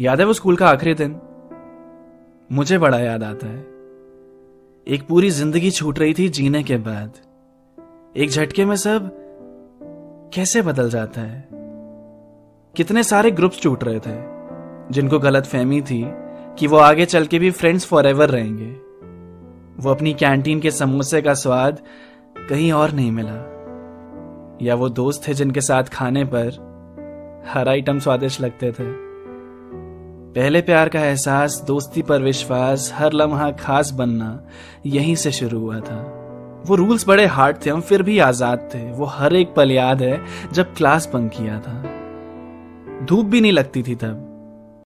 याद है वो स्कूल का आखिरी दिन? मुझे बड़ा याद आता है। एक पूरी ज़िंदगी छूट रही थी जीने के बाद। एक झटके में सब कैसे बदल जाता है? कितने सारे ग्रुप्स टूट रहे थे, जिनको गलत फहमी थी कि वो आगे चल के भी फ्रेंड्स फॉर एवर रहेंगे। वो अपनी कैंटीन के समोसे का स्वाद कहीं और नहीं मिला। या वो दोस्त थे जिनके साथ खाने पर हर आइटम स्वादिष्ट लगते थे। पहले प्यार का एहसास, दोस्ती पर विश्वास, हर लम्हा खास बनना यहीं से शुरू हुआ था। वो रूल्स बड़े हार्ड थे, हम फिर भी आज़ाद थे। वो हर एक पल याद है जब क्लास बंक किया था। धूप भी नहीं लगती थी तब।